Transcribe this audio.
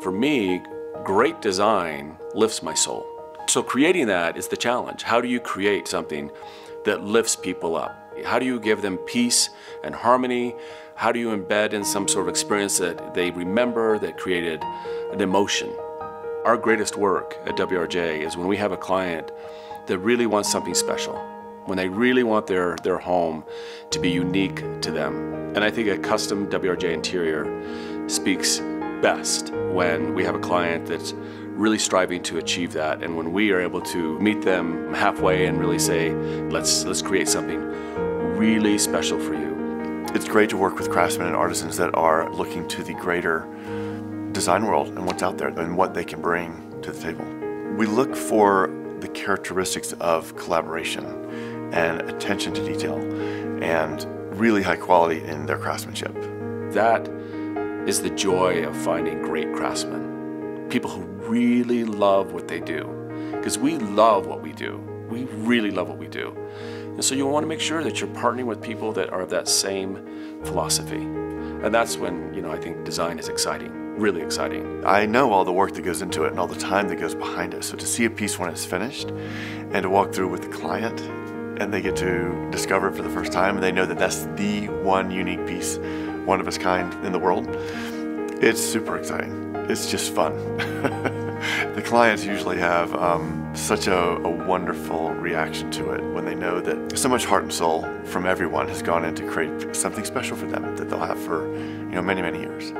For me, great design lifts my soul. So creating that is the challenge. How do you create something that lifts people up? How do you give them peace and harmony? How do you embed in some sort of experience that they remember that created an emotion? Our greatest work at WRJ is when we have a client that really wants something special, when they really want their, their home to be unique to them. And I think a custom WRJ interior speaks best when we have a client that's really striving to achieve that and when we are able to meet them halfway and really say let's let's create something really special for you. It's great to work with craftsmen and artisans that are looking to the greater design world and what's out there and what they can bring to the table. We look for the characteristics of collaboration and attention to detail and really high quality in their craftsmanship. That is the joy of finding great craftsmen. People who really love what they do. Because we love what we do. We really love what we do. And so you want to make sure that you're partnering with people that are of that same philosophy. And that's when, you know, I think design is exciting, really exciting. I know all the work that goes into it and all the time that goes behind it. So to see a piece when it's finished and to walk through with the client and they get to discover it for the first time and they know that that's the one unique piece, one of its kind in the world, it's super exciting. It's just fun. the clients usually have um, such a, a, wonderful reaction to it when they know that so much heart and soul from everyone has gone in to create something special for them that they'll have for you know many many years.